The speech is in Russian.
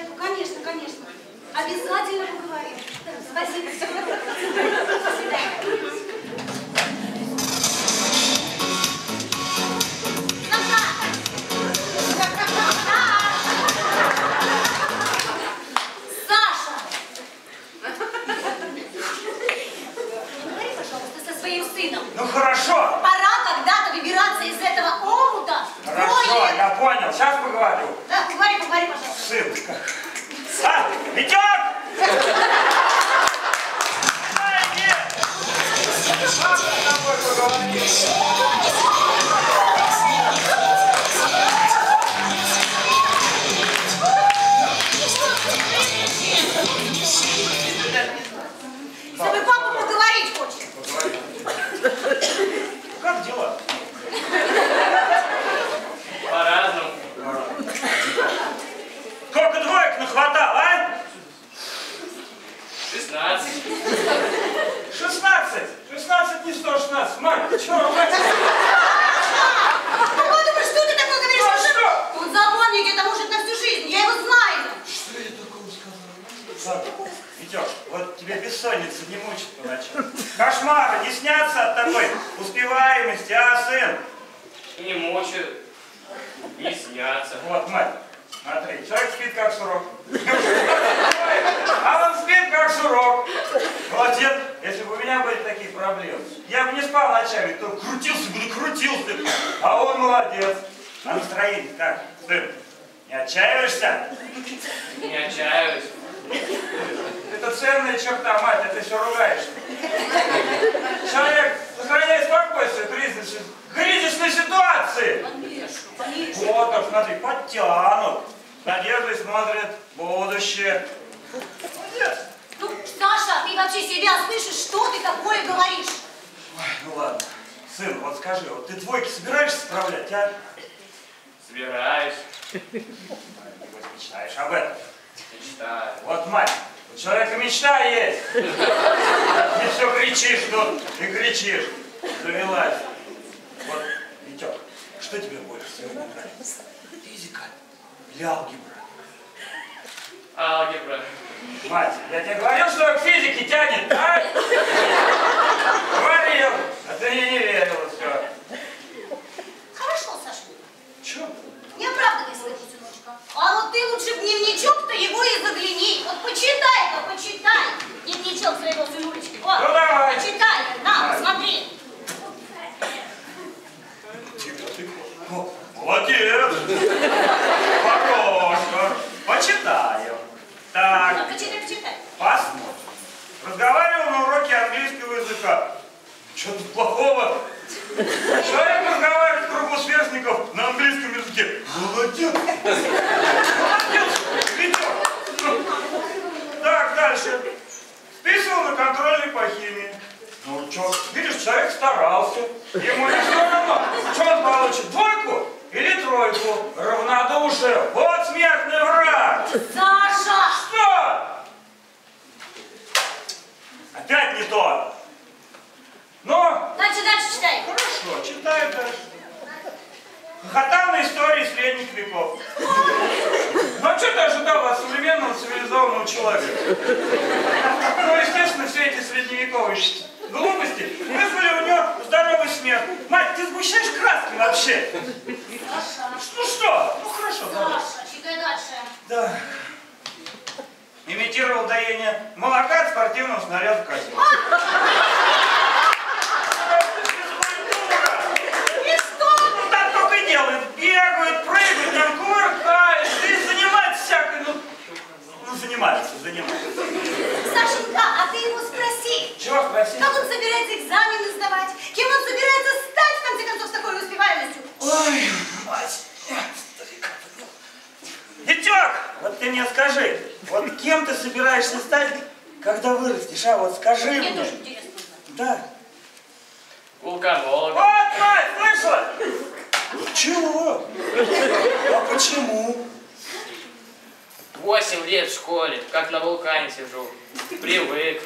Подойду, конечно, конечно. Обязательно поговорим. Спасибо. До свидания. Саша! Поговори, пожалуйста, со своим сыном. Ну хорошо, Пора когда-то выбираться из этого омута. Хорошо, Двое. я понял, сейчас поговорю. Да, поговори, поговори, пожалуйста. Сынка. А, Витек! Зайди! Папа с тобой поговорит. Тебе бессонница не мучит по ночам. Кошмары не снятся от такой успеваемости, а, сын? И не мучают. И снятся. Вот, мать, смотри, человек спит как сурок. А он спит как сурок. Молодец. Если бы у меня были такие проблемы, я бы не спал ночами, то крутился бы, крутился. А он молодец. А настроение как? Сын, не отчаиваешься? Не отчаиваюсь. Ценная черта, мать, а ты все ругаешь. Человек сохраняет спокойствие кризисной, кризисной ситуации. Конечно, конечно. Вот, так смотри, подтянут. С Надеждой смотрят будущее. Молодец. Ну, Саша, ты вообще себя слышишь? Что ты такое говоришь? Ой, ну ладно. Сын, вот скажи, вот ты двойки собираешься справлять, а? Собираюсь. Небось, мечтаешь об этом. Мечтаю. Вот, мать, у человека мечта есть. Ты все кричишь тут и кричишь. Завелась. Вот, Витек, что тебе больше всего нравится? Физика или алгебра? Алгебра. Мать, я тебе говорил, что к физике тянет, а? Говорил, а ты мне не верила, все. Хорошо, Саша. Че? Не оправдывай своего сыночка. А вот ты лучше в дневничок-то его и загляни. Вот почитай-ка, почитай. Дневничок своего сынулечки. Вот, Ну, давай. почитай. На, Давай. смотри. О, Молодец. Хорошо. Почитаю. Так, Ну, почитай, почитай. посмотрим. Разговаривал на уроке английского языка. Что тут плохого? Человек разговаривает в кругу сверстников на английском языке. Молодец. Молодец. Витек. Так, дальше. Списывал на контрольный по химии. Ну, что, видишь, человек старался. Ему не все равно, что он получит, или тройку. Равнодушие. Вот смертный враг. Саша! Что? Опять не то. Ну, Дальше, дальше читай. хорошо, читаю дальше. Хохотал на истории средних веков. Ну, а что ты ожидал от современного цивилизованного человека? Ну, естественно, все эти средневековые глупости вызвали вообще. Саша. Ну что? Ну, хорошо, давай. Саша, читай дальше. Да. Имитировал доение молока от спортивного снаряда козел. Занимаются, занимаются. Сашенька, а ты его спроси. Чего спросить? Как он собирается экзамены сдавать? Кем он собирается стать, в конце концов, с такой успеваемостью? Ой, мать. Витек, вот ты мне скажи, вот кем ты собираешься стать, когда вырастешь, а? Вот скажи Мне мне. тоже интересно. Да. Вулканолог. Вот, мать, слышала? Чего? А почему? Восемь лет в школе, как на вулкане сижу. Привык.